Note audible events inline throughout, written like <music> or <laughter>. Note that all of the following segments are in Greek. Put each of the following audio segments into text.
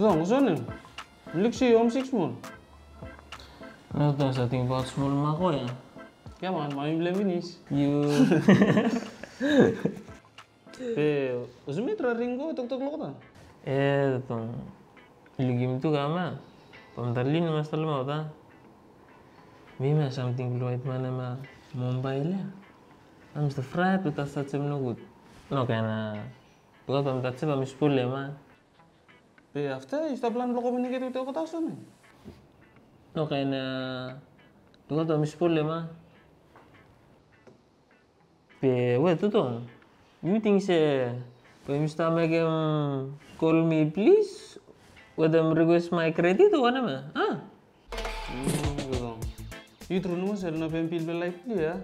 Δόμουζανε, λήξε η όμως ήξμουν. Ρωτάσα την πάτσου μόνο μαγόια. Για μάνα, μα μην βλέπει νης. Ως μήτρα ρίγκο, το κτώ κλώτα. Ε, τον... Λίγη μου του γάμα. Πανταλίνουμε στα λόγωτα. Μη μέσα με την. Ναι, Μομπαϊλέ. Ναι. Αν είστε φράε, πετά στα τσεμνούγου. Νο, κανένα. Που εδώ πάμε τα τσέπα, μη σου λέμε. Πει αυτά, είστε απλά να λόγω μείνει γιατί ούτε εγώ τάσο με. Ναι. Νο, κανένα. Του εδώ πάμε σου λέμε. Πει, ουε, τούτο. Μη την είσαι. Που εμείς τα με και call me please. Ουε, δεν μου request my credit, ουε, ναι με. Α. Mm. Intrul nu yang film lain pun ya.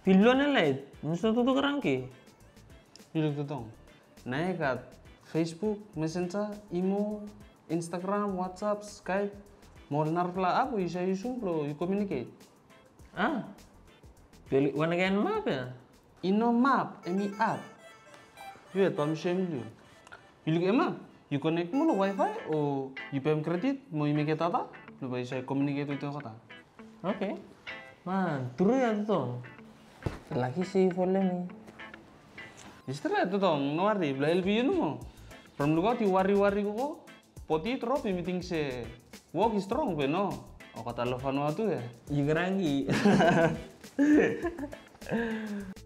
Film Pilone la it, tuh sunt tot granki. Ilu tot om. Nae kat Facebook, Messenger, Imo, Instagram, WhatsApp, Skype, mau nar pla apu bisa isum lo you communicate. Ah. pilih warna kain ya? map ya? Ino map, emi app. Yo tom shem lu. Ilu emang? you connect mulu wifi o you pem credit, mau ini kita apa? Lupa bisa communicate itu kata. Oke. Okay. Ya tuh tong. Lagi sih volume. Ya, tuh itu tong, ngerti, belah LPU nunggu. From luka ti wari-wari kok, poti trop yang meeting se. Walk is strong beno. Oh kata lo fanu tuh ya. Iya, Jigrangi. <laughs>